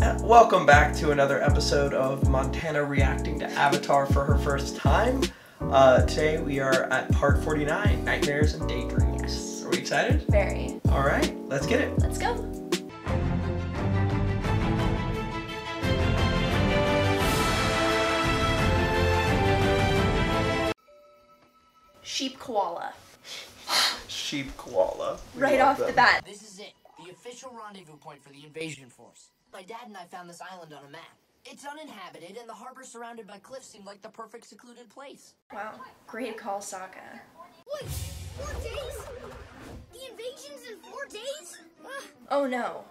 Welcome back to another episode of Montana reacting to Avatar for her first time. Uh, today we are at part 49 Nightmares and Daydreams. Yes. Are we excited? Very. All right, let's get it. Let's go. Sheep koala. Sheep koala. We Right love off the them. bat. This is it, the official rendezvous point for the invasion force. My dad and I found this island on a map. It's uninhabited, and the harbor surrounded by cliffs seemed like the perfect secluded place. Wow. Great call, Sokka. Wait, four days? The invasion's in four days? Ugh. Oh no.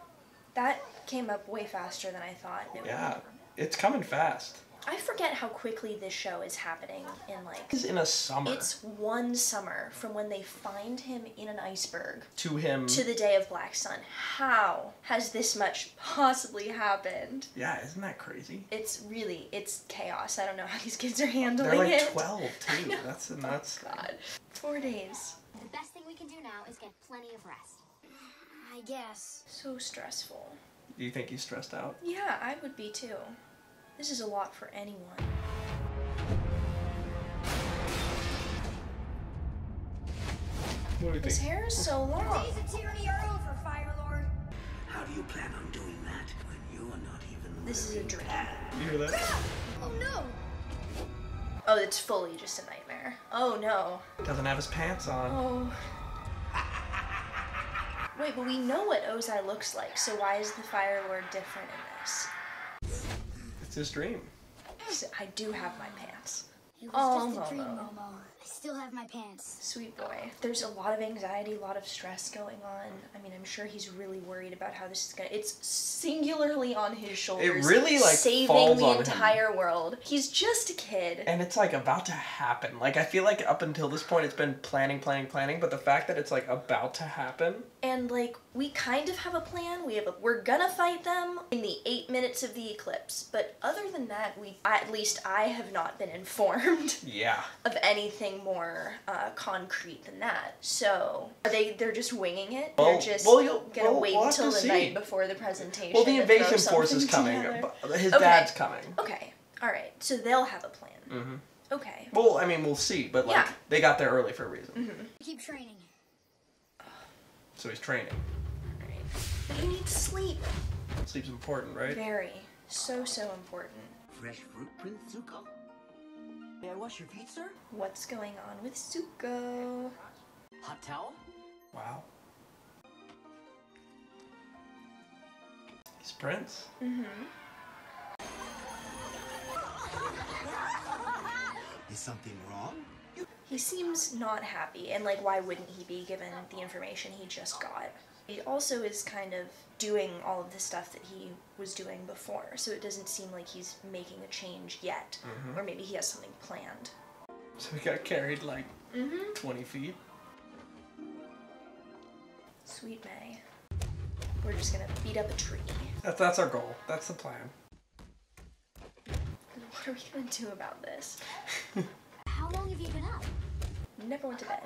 That came up way faster than I thought. it would. Yeah, it's coming fast. I forget how quickly this show is happening in like It's in a summer. it's one summer from when they find him in an iceberg to him. to the day of Black Sun. How has this much possibly happened? yeah, isn't that crazy? It's really it's chaos. I don't know how these kids are handling They're like it. 12 too. know. That's oh, nuts. God. Four days. The best thing we can do now is get plenty of rest. I guess. So stressful. Do you think he's stressed out? Yeah, I would be too. This is a lot for anyone. What His hair is so long. Days of tyranny are over, Fire Lord. How do you plan on doing that when you are not even This is a wearing dream. You hear that? Ah! Oh no! Oh, it's fully just a nightmare. Oh no. Doesn't have his pants on. Oh. Wait, but we know what Ozai looks like, so why is the Fire Lord different in this? It's his dream. I do have my pants. It was Oh, just a dream, Momo. Momo. I still have my pants. Sweet boy. There's a lot of anxiety, a lot of stress going on. I mean, I'm sure he's really worried about how this is gonna. It's singularly on his shoulders. It really, like, saving falls the on him. entire world. He's just a kid. And it's like about to happen. Like I feel like up until this point it's been planning, planning, planning, but the fact that it's like about to happen. And like we kind of have a plan. We have a we're gonna fight them in the eight minutes of the eclipse. But other than that, we at least I have not been informed Yeah. of anything more uh, concrete than that. So are they they're just winging it? Well- they're just well, you'll- gonna well, wait we'll until the see. night before the presentation. Well, the invasion force is coming. together. His Okay. dad's coming. Okay, all right. So they'll have a plan. mm-hmm. Okay. Well, I mean, we'll see, but like Yeah. they got there early for a reason. mm-hmm. Keep training. So he's training. All right. But he needs sleep. Sleep's important, right? Very. So so important. Fresh fruit, Prince Zuko? May I wash your feet, sir? What's going on with Zuko? Hot towel? Wow. He's Prince. Mm-hmm. Is something wrong? He seems not happy, and like, why wouldn't he be given the information he just got? He also is kind of doing all of the stuff that he was doing before, so it doesn't seem like he's making a change yet, or maybe he has something planned. So he got carried like Mm-hmm. 20 feet. Sweet Mai. We're just gonna beat up a tree. That's that's our goal. That's the plan. What are we gonna do about this? How long have you been up? Never went to bed.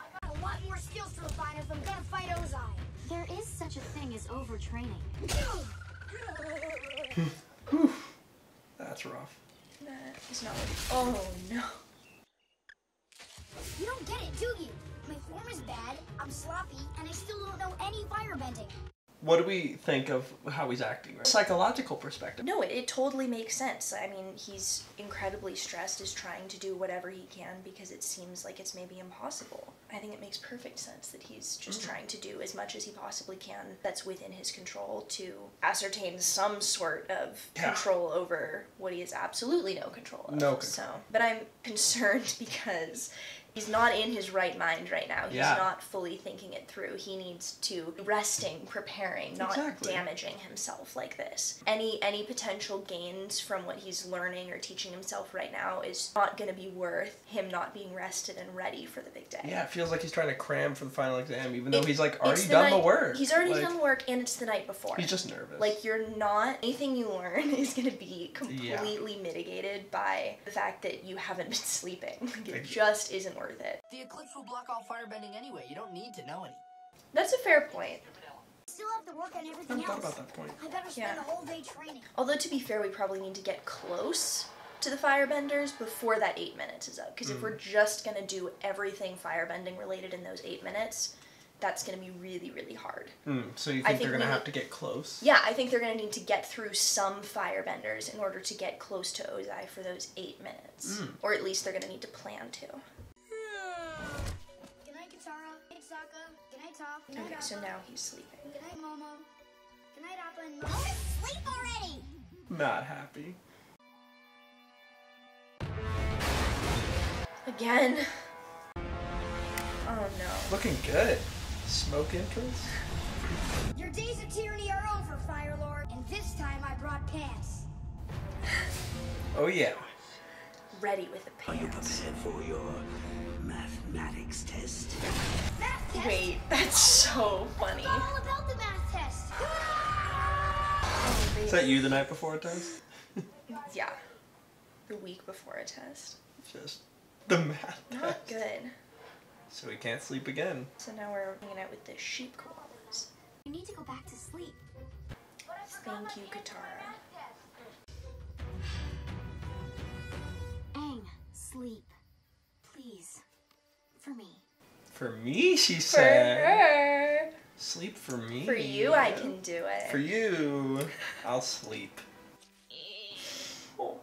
I got a lot more skills to refine if I'm gonna fight Ozai. There is such a thing as overtraining. That's rough. That is not. Oh no. You don't get it, do you? My form is bad, I'm sloppy, and I still don't know any firebending. What do we think of how he's acting? Right? Psychological perspective. No, it, it totally makes sense. I mean, he's incredibly stressed, is trying to do whatever he can because it seems like it's maybe impossible. I think it makes perfect sense that he's just mm-hmm. trying to do as much as he possibly can that's within his control to ascertain some sort of Yeah. control over what he has absolutely no control of. No control. So, but I'm concerned because he's not in his right mind right now. He's Yeah. not fully thinking it through. He needs to resting, preparing, not Exactly. damaging himself like this. Any any potential gains from what he's learning or teaching himself right now is not going to be worth him not being rested and ready for the big day. Yeah, it feels like he's trying to cram for the final exam, even though It- he's like already done the work. He's already Like, done the work and it's the night before. He's just nervous. like you're not anything you learn is going to be completely mitigated by the fact that you haven't been sleeping. Like it just isn't worth it. The eclipse will block all firebending anyway. You don't need to know any. That's a fair point. still have to work on everything haven't thought else. about that point. I better spend Yeah. the whole day training. Although to be fair, we probably need to get close to the firebenders before that eight minutes is up. Because if we're just gonna do everything firebending related in those eight minutes, that's gonna be really, really hard. Hmm, so you I think, think they're gonna we have to get close? Yeah, I think they're gonna need to get through some firebenders in order to get close to Ozai for those eight minutes. Mm. Or at least they're gonna need to plan to. So now he's sleeping. Good night, Momo. Good night, Appa and Momo. Sleep already! Not happy. Again. Oh no. Looking good. Smoke entrance? Your days of tyranny are over, Fire Lord. And this time I brought pants. Oh yeah. Ready with the Are you prepared for your mathematics test? Math test? Wait, that's so funny. Forgot all about the math test. Oh, Is that you the night before a test? Yeah. The week before a test. Just the math Not test. good. So we can't sleep again. So now we're hanging out with the sheep koalas. You need to go back to sleep. Thank you, Katara. Aang, sleep. Please. For me. For me, she For said. her. Sleep for me. For you, I can do it. For you, I'll sleep. Oh,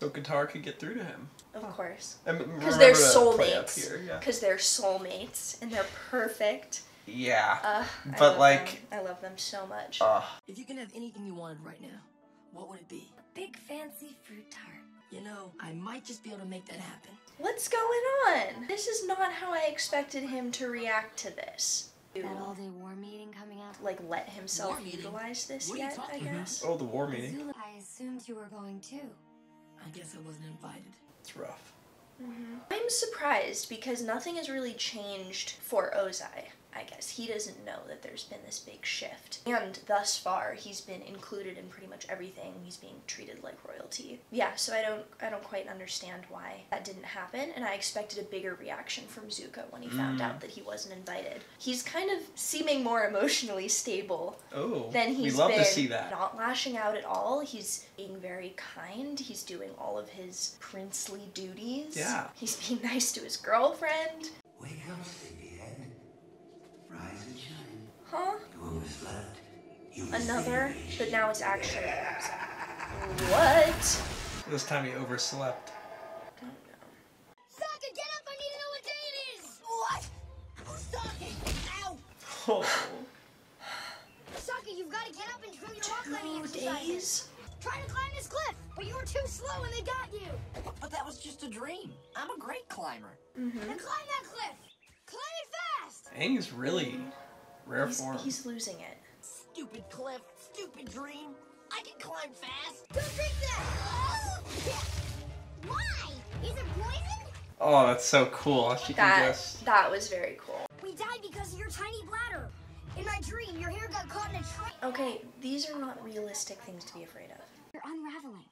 So Katara could get through to him. Of course. Because Because they're soulmates. Yeah. Because they're soulmates and they're perfect. yeah. Uh, But, love like- them. I love them so much. Uh, If you can have anything you wanted right now, what would it be? A Big fancy fruit tart. You know, I might just be able to make that happen. What's going on? This is not how I expected him to react to this. That all day war meeting coming up. Like, let himself War meeting? utilize this What yet, I talking about? guess. oh, the war meeting. I assumed you were going too. I guess I wasn't invited. It's rough. Mm-hmm. I'm surprised because nothing has really changed for Ozai. I guess he doesn't know that there's been this big shift. And thus far, he's been included in pretty much everything. He's being treated like royalty. Yeah, so I don't I don't quite understand why that didn't happen and I expected a bigger reaction from Zuko when he found mm. out that he wasn't invited. He's kind of seeming more emotionally stable Oh, then we he's love been to see that. not lashing out at all. He's being very kind. He's doing all of his princely duties. Yeah. He's being nice to his girlfriend. Wake up, Huh? You overslept. You Another, but now it's actually What? This time he overslept. Sokka, get up! I need to know what day it is! What? Who's talking? Ow! Oh. Sokka, you've got to get up and trim your rock climbing Two exercises. days? Try to climb this cliff, but you were too slow and they got you. But that was just a dream. I'm a great climber. Mm-hmm. Then climb that cliff. Climb it fast. Aang is really mm-hmm. Rare He's, form. he's losing it. Stupid cliff, stupid dream. I can climb fast. Don't drink that. Oh! Why? Is it poison? Oh, that's so cool. She can That just. that was very cool. We died because of your tiny bladder. In my dream, your hair got caught in a train. Okay, these are not realistic things to be afraid of. You're unraveling.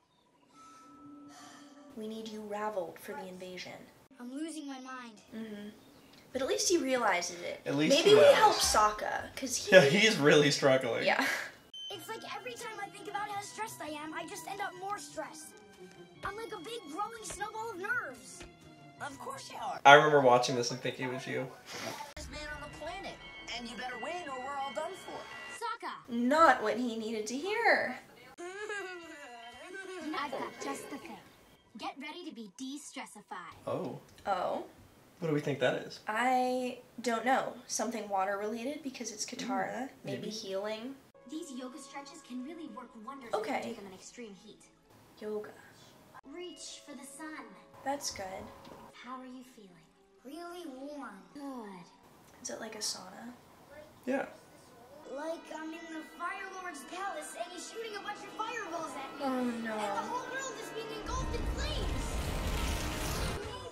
We need you raveled for the invasion. I'm losing my mind. Mm-hmm. But at least he realizes it. At least Maybe he we help Sokka, because he Yeah, he's really struggling. Yeah. It's like every time I think about how stressed I am, I just end up more stressed. I'm like a big growing snowball of nerves. Of course you are. I remember watching this and thinking it was you. Best man on the planet. And you better win or we're all done for. Sokka! Not what he needed to hear. I've got just the thing. Get ready to be de-stressified. Oh. Oh. What do we think that is? I don't know. Something water related because it's Katara. Mm, maybe maybe. healing. These yoga stretches can really work wonders Okay. when you do them in extreme heat. Yoga. Reach for the sun. That's good. How are you feeling? Really warm. Good. Is it like a sauna? Yeah. Like I'm in the Fire Lord's palace and he's shooting a bunch of fireballs at me. Oh And the no. whole world is being engulfed in flames.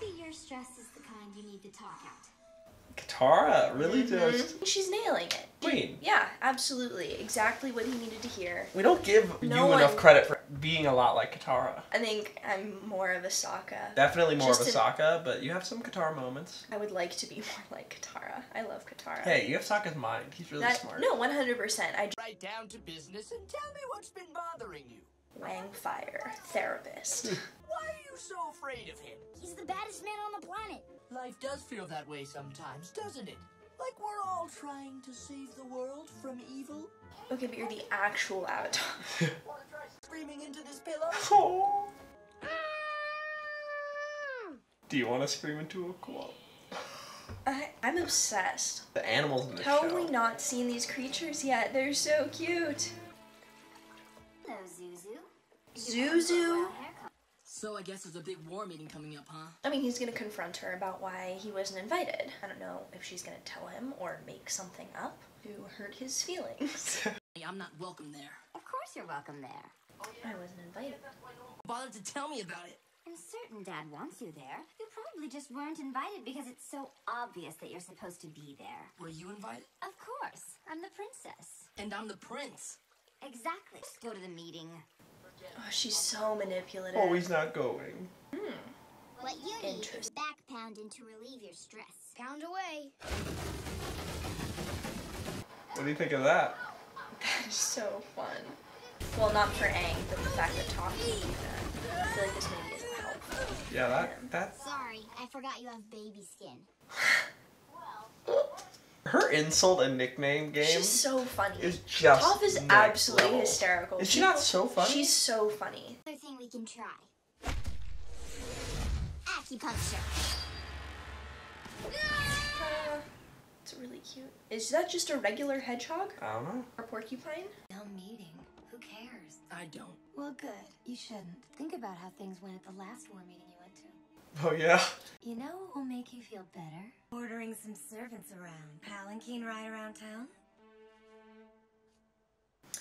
Maybe your stress is the kind you need to talk out. Katara really Mm-hmm. just. She's nailing it. Queen. Yeah, absolutely. Exactly what he needed to hear. We don't give No you enough credit for being a lot like Katara. I think I'm more of a Sokka. Definitely more Just of a to- Sokka, but you have some Katara moments. I would like to be more like Katara. I love Katara. Hey, you have Sokka's mind. He's really that, smart. No, 100%. I Right down to business and tell me what's been bothering you. Wang Fire, therapist. Why are you so afraid of him? He's the baddest man on the planet. Life does feel that way sometimes, doesn't it? Like we're all trying to save the world from evil. okay, but you're the actual Avatar. Wanna try screaming into this pillow? Oh. Do you want to scream into a koala? I, I'm obsessed. The animals in the How show. have we not seen these creatures yet? They're so cute. Hello, Zuzu. Zuzu. So I guess there's a big war meeting coming up, huh? I mean, he's gonna confront her about why he wasn't invited. I don't know if she's gonna tell him or make something up to hurt his feelings. Hey, I'm not welcome there. Of course you're welcome there. Oh, yeah. I wasn't invited. Bother to tell me about it. I'm certain Dad wants you there. You probably just weren't invited because it's so obvious that you're supposed to be there. Were you invited? Of course. I'm the princess. And I'm the prince. Exactly. Just go to the meeting. Oh, she's so manipulative. Oh, he's not going. Hmm. What you need is Interesting. back pounding to relieve your stress. Pound away. What do you think of that? That is so fun. Well, not for Aang, but the fact that talking to that. I feel like this movie isn't helpful. Yeah, that that Sorry, I forgot you have baby skin. her insult and nickname game She's so funny. is just Toph is next absolutely level. hysterical. Is she not so funny? She's so funny. Another thing we can try. Acupuncture. Uh, it's really cute. Is that just a regular hedgehog I don't know. or porcupine? Dumb meeting. Who cares? I don't. Well, good. You shouldn't. Think about how things went at the last war meeting you went to. Oh yeah. You know what will make you feel better? Ordering some servants around. Palanquin ride around town?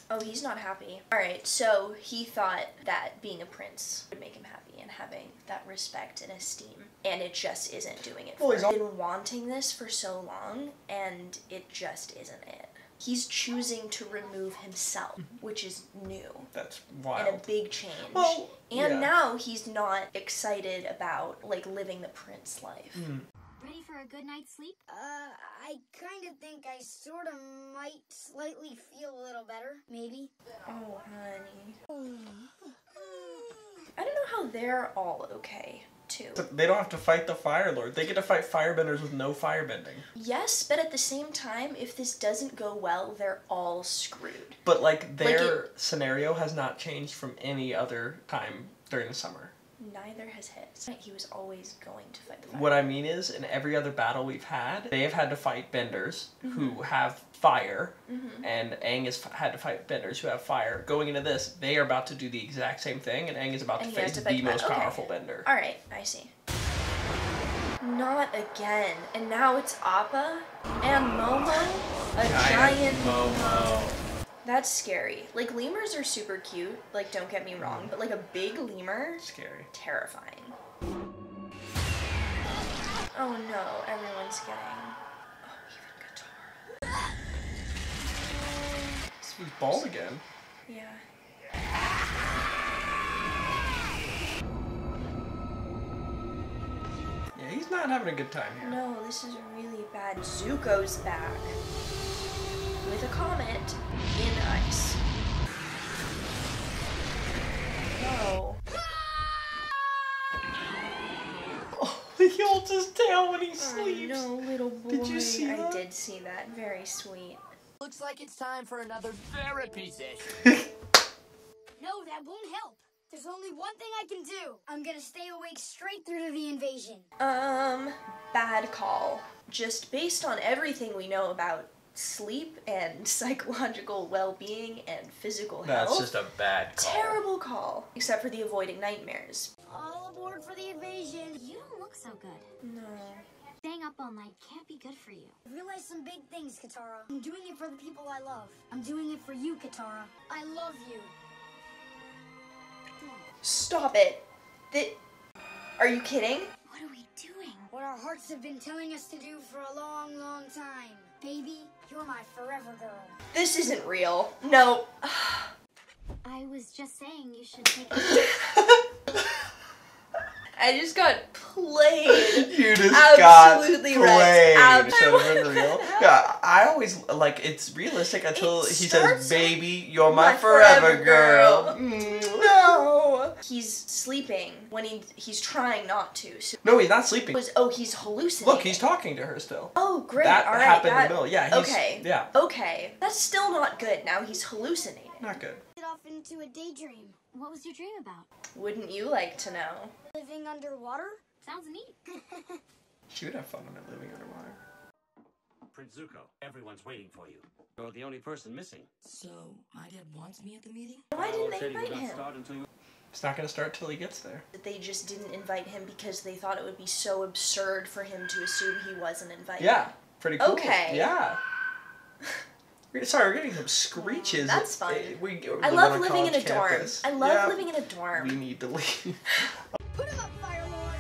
Oh, he's not happy. Alright, so he thought that being a prince would make him happy and having that respect and esteem. And it just isn't doing it Well, for he's him. He's been wanting this for so long, and it just isn't it. He's choosing to remove himself, which is new That's and a big change. Well, and yeah. now he's not excited about like living the prince life. Hmm. Ready for a good night's sleep? Uh, I kind of think I sort of might slightly feel a little better. Maybe. Oh, honey. I don't know how they're all okay, But They don't have to fight the Fire Lord. They get to fight firebenders with no firebending. Yes, but at the same time, if this doesn't go well, they're all screwed. But like their it- scenario has not changed from any other time during the summer. Neither has his. He was always going to fight the fire. What I mean is, in every other battle we've had, they have had to fight benders Mm-hmm. who have fire, and Aang has had to fight benders who have fire. Going into this, they are about to do the exact same thing, and Aang is about And to face to the most okay. powerful bender. All right, I see. Not again. And now it's Appa and Momo, a giant Momo. That's scary. Like lemurs are super cute. Like don't get me mm. wrong, but like a big lemur, Scary. terrifying. Oh no, everyone's getting. Oh, even Katara. This was bald again. Yeah. Not having a good time here. No, this is really bad. Zuko's back with a comet in ice. No. Oh, he holds his tail when he Oh sleeps. no, little boy. Did you see I that? did see that. Very sweet. Looks like it's time for another therapy session. No, that won't help. There's only one thing I can do. I'm gonna stay awake straight through to the invasion. Um, bad call. Just based on everything we know about sleep and psychological well-being and physical health. That's just a bad call. terrible call. Except for the avoiding nightmares. All aboard for the invasion. You don't look so good. No. Staying up all night can't be good for you. I realized some big things, Katara. I'm doing it for the people I love. I'm doing it for you, Katara. I love you. Stop it. That. Are you kidding? What are we doing? What our hearts have been telling us to do for a long, long time. Baby, you're my forever girl. This isn't real. No. I was just saying you should take. I just got played. You just Absolutely got played. Should have Absolutely. real. Yeah, I always like it's realistic until It he says, "Baby, you're my, my forever, forever girl." girl. Mm. No. He's sleeping when he he's trying not to. So No, he's not sleeping. was oh he's hallucinating. Look, he's talking to her still. Oh great. That All right. happened in the middle. Yeah, he's- okay. yeah. Okay. That's still not good. Now he's hallucinating. Not good. Get off into a daydream. What was your dream about? Wouldn't you like to know? Living underwater? Sounds neat. She would have fun on it living underwater. Prince Zuko, everyone's waiting for you. You're the only person missing. So, my dad wants me at the meeting? Why didn't they Said he would invite not him? Start It's not gonna start till he gets there. They just didn't invite him because they thought it would be so absurd for him to assume he wasn't invited. Yeah, pretty cool. Okay. Yeah. Sorry, we're getting some screeches. That's fun. Uh, We, we I love living in a college dorm. I love Yeah, living in a dorm. We need to leave. Put him up, Fire Lord!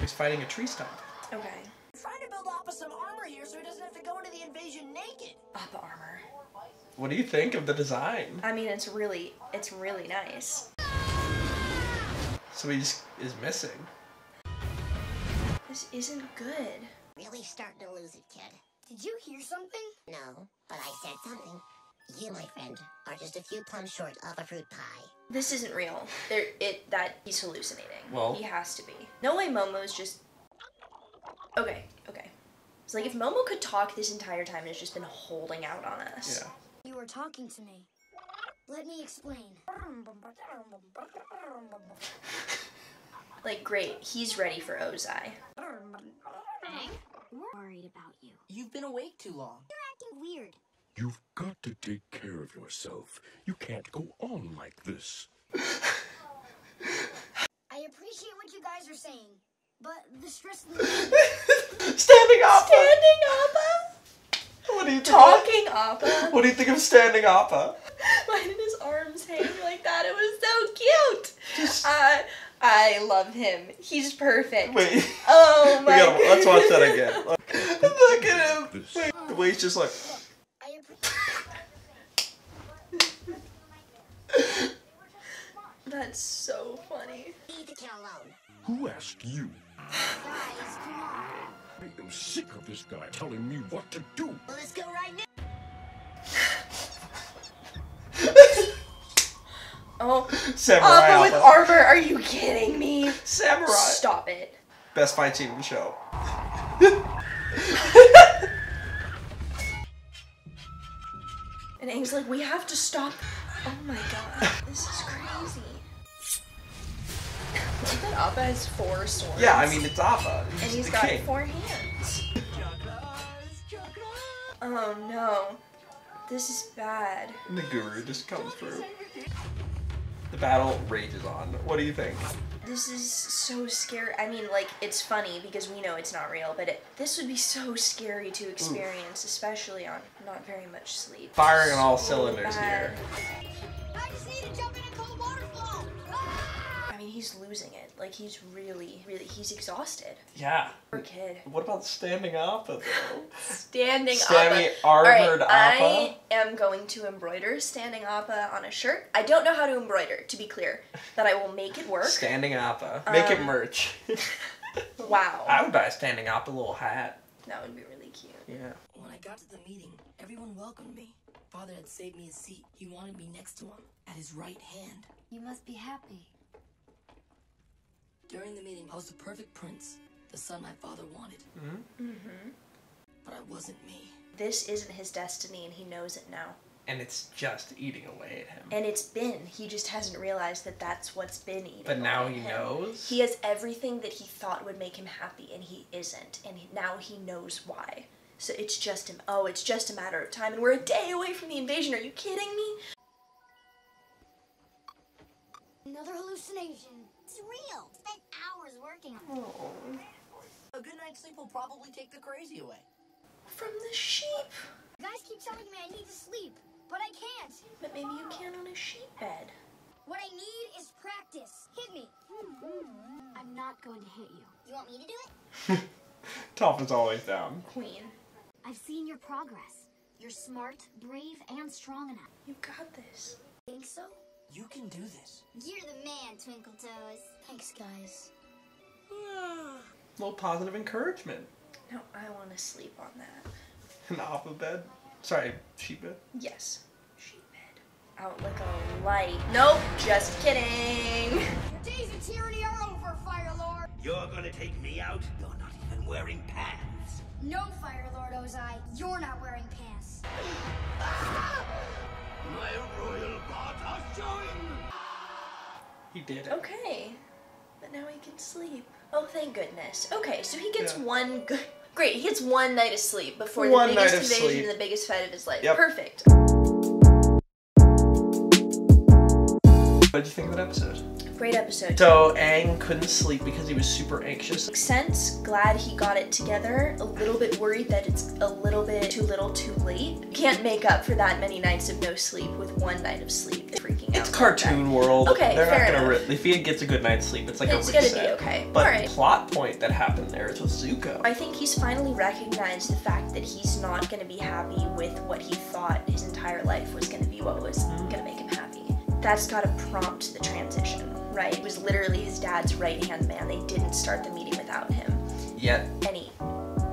He's fighting a tree stump. Okay. Trying to build Appa some armor here so he doesn't have to go into the invasion naked. Appa armor. What do you think of the design? I mean, it's really, it's really nice. So he just is missing. This isn't good. Really starting to lose it, kid. Did you hear something? No, but I said something. You, my friend, are just a few plums short of a fruit pie. This isn't real. There, it that he's hallucinating. Well- he has to be. No way, Momo's just. Okay, okay. It's like if Momo could talk this entire time and has just been holding out on us. Yeah. You were talking to me. Let me explain. Like, great, he's ready for Ozai. Aang, we're worried about you. You've been awake too long. You're acting weird. You've got to take care of yourself. You can't go on like this. I appreciate what you guys are saying, but the stress in the Standing up! Standing Appa? What do you think? Talking Appa? What do you think of standing Appa? Why did his arms hang like that? It was so cute. I I love him. He's perfect. Wait. Oh my gotta, let's watch that again. Look at him. Wait, the way he's just like. That's so funny. Leave the kid alone. Who asked you? guys, come on. I am sick of this guy telling me what to do. Well, let's go right now. Oh, Samurai uh, Appa with Appa. armor. Are you kidding me? Samurai. Stop it. Best fight scene in the show. And Aang's like, we have to stop. Oh my god, this is crazy. Look that Appa has four swords. Yeah, I mean it's Appa. He's and he's got king. four hands. Oh no, this is bad. And the guru just comes through. The battle rages on. What do you think? This is so scary. I mean, like, it's funny because we know it's not real, but it, this would be so scary to experience, especially on not very much sleep. Firing on all cylinders bad. here. He's losing it. Like, he's really, really, he's exhausted. Yeah. Poor kid. What about standing Appa though? Standing Standing Appa. armored Alright, I am going to embroider standing Appa on a shirt. I don't know how to embroider, to be clear, but I will make it work. Standing Appa. Make it Um, merch. Wow. I would buy a standing Appa little hat. That would be really cute. Yeah. When I got to the meeting, everyone welcomed me. Father had saved me a seat. He wanted me next to him, at his right hand. You must be happy. During the meeting, I was the perfect prince, the son my father wanted. Mm-hmm. But I wasn't me. This isn't his destiny, and he knows it now. And it's just eating away at him. And it's been. He just hasn't realized that that's what's been eating. But now away he him. knows? He has everything that he thought would make him happy, and he isn't. And he, now he knows why. So it's just him. Oh, it's just a matter of time, and we're a day away from the invasion. Are you kidding me? Another hallucination. It's real. Spent working on it. A good night's sleep will probably take the crazy away. From the sheep. You guys keep telling me I need to sleep, but I can't. But maybe you can on a sheep bed. What I need is practice. Hit me. I'm not going to hit you. You want me to do it? Toph is always down. Queen, I've seen your progress. You're smart, brave, and strong enough. you got this. Think so? You can do this. You're the man, Twinkle Toes. Thanks, guys. A little positive encouragement. No, I want to sleep on that. An alpha bed. Sorry, sheep bed. Yes. Sheep bed. Out like a light. Nope, just kidding. Your days of tyranny are over, Fire Lord. You're gonna take me out? You're not even wearing pants. No, Fire Lord Ozai, you're not wearing pants. My royal part are showing! He did it. Okay. Now he can sleep. Oh, thank goodness. Okay, so he gets Yeah. one good. Great, he gets one night of sleep before One the biggest invasion sleep. and the biggest fight of his life. Yep. Perfect. What did you think of that episode? Great episode. So Aang couldn't sleep because he was super anxious. Makes sense. Glad he got it together. A little bit worried that it's a little bit too little too late. Can't make up for that many nights of no sleep with one night of sleep. Freaking out. It's cartoon world. Okay, They're fair not gonna. enough. If he gets a good night's sleep, it's like It's a gonna reset. be okay. But Alright. the plot point that happened there is with Zuko. I think he's finally recognized the fact that he's not going to be happy with what he thought his entire life was going to be what was mm. going to make him happy. That's got to prompt the transition, right? It was literally his dad's right hand man. They didn't start the meeting without him. Yet And he,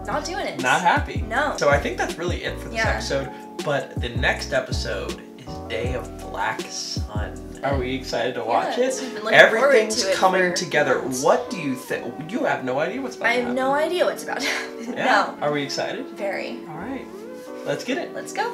not doing it. not happy. No. So I think that's really it for this Yeah. episode. But the next episode is Day of Black Sun. Are we excited to watch Yes, it? we've been Everything's to it coming together. months. What do you think? You have no idea what's about I to have no idea what's about to happen. Yeah. No. Are we excited? Very. All right. Let's get it. Let's go.